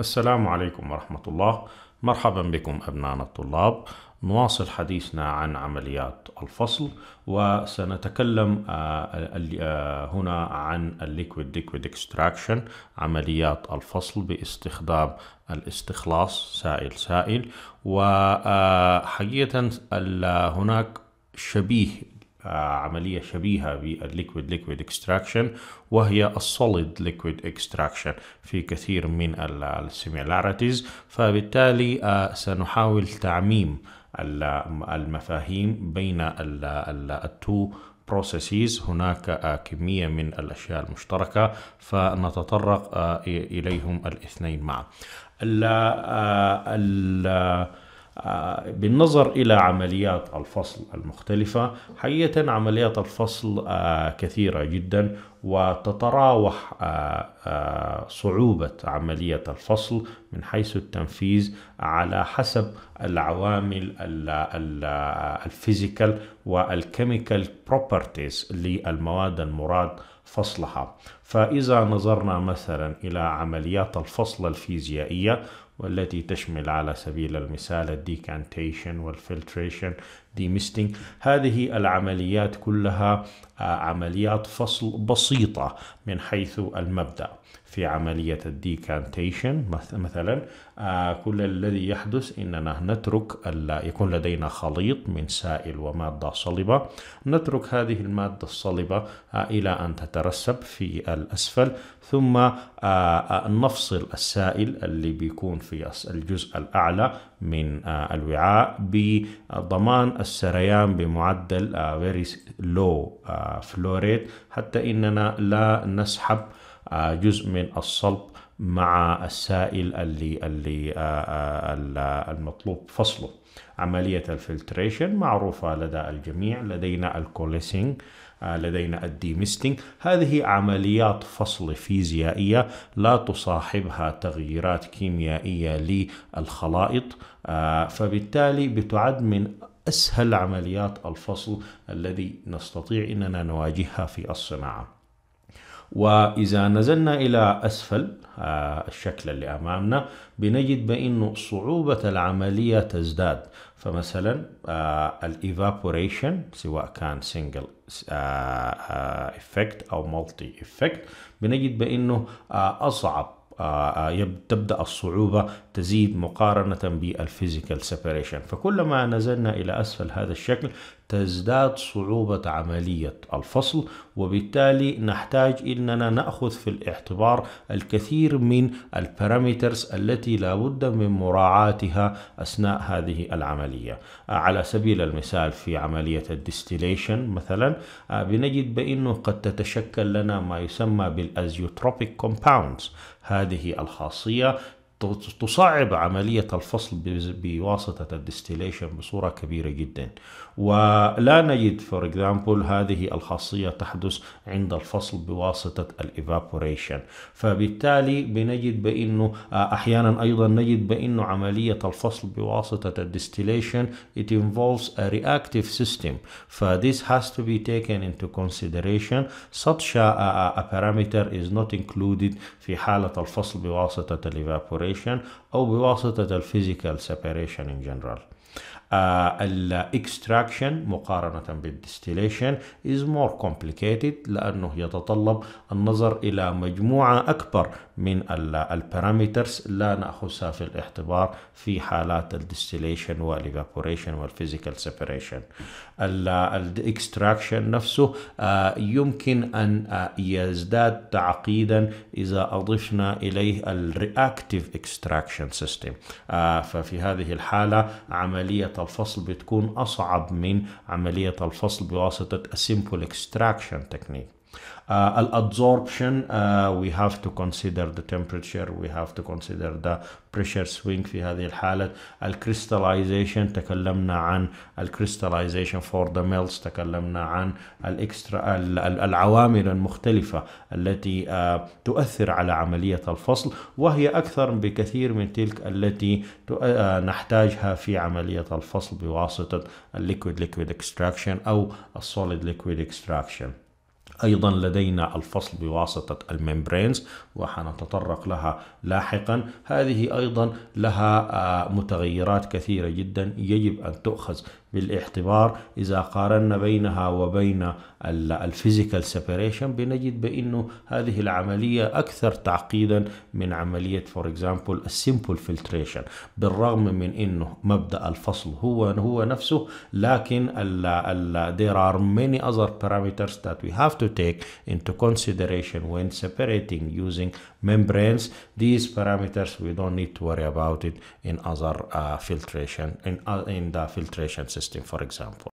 السلام عليكم ورحمة الله. مرحبا بكم أبنائنا الطلاب. نواصل حديثنا عن عمليات الفصل وسنتكلم هنا عن ال liquid liquid extraction عمليات الفصل باستخدام الاستخلاص سائل سائل. وحقيقة هناك شبيه عملية شبيهة بال liquid liquid extraction وهي ال solid liquid extraction في كثير من ال similarities فبالتالي سنحاول تعميم المفاهيم بين ال two processes هناك كمية من الأشياء المشتركة فنتطرق إليهم الاثنين معا. آه، بالنظر إلى عمليات الفصل المختلفة حقيقة عمليات الفصل آه، كثيرة جدا وتتراوح آه، صعوبة عملية الفصل من حيث التنفيذ على حسب العوامل ال physical وال chemical properties للمواد المراد فصلها. فإذا نظرنا مثلا إلى عمليات الفصل الفيزيائية والتي تشمل على سبيل المثال ال decantation وال filtration demisting هذه العمليات كلها آه، عمليات فصل بسيطة من حيث المبدأ. في عملية الديكانتيشن مثلا آه، كل الذي يحدث إننا نترك يكون لدينا خليط من سائل ومادة صلبة. نترك هذه المادة الصلبة آه، إلى أن تترسب في الأسفل ثم نفصل السائل اللي بيكون في الجزء الأعلى من الوعاء بضمان السريان بمعدل very low flow rate. حتى إننا لا نسحب جزء من الصلب مع السائل اللي اللي المطلوب فصله. عملية ال filtration معروفة لدى الجميع لدينا ال coalescing لدينا ال demisting هذه عمليات فصل فيزيائية لا تصاحبها تغييرات كيميائية للخلائط فبالتالي بتعد من أسهل عمليات الفصل الذي نستطيع أننا نواجهها في الصناعة. وإذا نزلنا إلى أسفل آه، الشكل اللي أمامنا بنجد بأنه صعوبة العملية تزداد. فمثلا آه، ال evaporation سواء كان single effect آه، أو multi effect بنجد بأنه أصعب تبدأ الصعوبة تزيد مقارنة بال physical separation فكلما نزلنا إلى أسفل هذا الشكل تزداد صعوبة عملية الفصل وبالتالي نحتاج إننا نأخذ في الاعتبار الكثير من ال parameters التي لابد من مراعاتها أثناء هذه العملية. على سبيل المثال في عملية ال distillation مثلا بنجد بأنه قد تتشكل لنا ما يسمى بال azeotropic compounds هذه الخاصية تصعب عملية الفصل بواسطة ال distillation بصورة كبيرة جدا. ولا نجد for example هذه الخاصية تحدث عند الفصل بواسطة ال evaporation فبالتالي بنجد بإنه آه، أحيانا أيضا نجد بإنه عملية الفصل بواسطة ال distillation it involves a reactive system. ف this has to be taken into consideration. Such a, a parameter is not included في حالة الفصل بواسطة ال evaporation أو بواسطة ال physical separation in general ال extraction مقارنة بال distillation is more complicated لأنه يتطلب النظر إلى مجموعة أكبر من ال parameters لا نأخذها في الاعتبار في حالات ال distillation وال evaporation وال physical separation ال extraction نفسه يمكن أن يزداد تعقيدا إذا أضفنا إليه ال reactive extraction system ففي هذه الحالة عملية الفصل بتكون أصعب من عملية الفصل بواسطة a simple extraction technique. Uh, ال absorption uh, we have to consider the temperature we have to consider the pressure swing في هذه الحالة. ال crystallization تكلمنا عن ال crystallization for the melts تكلمنا عن ال extra العوامل المختلفة التي uh, تؤثر على عملية الفصل وهي أكثر بكثير من تلك التي uh, نحتاجها في عملية الفصل بواسطة ال liquid liquid extraction أو ال solid liquid extraction أيضا لدينا الفصل بواسطة ال membranes وحنتطرق لها لاحقا. هذه أيضا لها متغيرات كثيرة جدا يجب أن تؤخذ بالاعتبار. إذا قارنا بينها وبين ال physical separation بنجد بانه هذه العملية أكثر تعقيدا من عملية for example ال simple filtration بالرغم من إنه مبدأ الفصل هو هو نفسه لكن ال ال there are many other parameters that we have take into consideration when separating using membranes. These parameters we don't need to worry about it in other uh, filtration in, uh, in the filtration system for example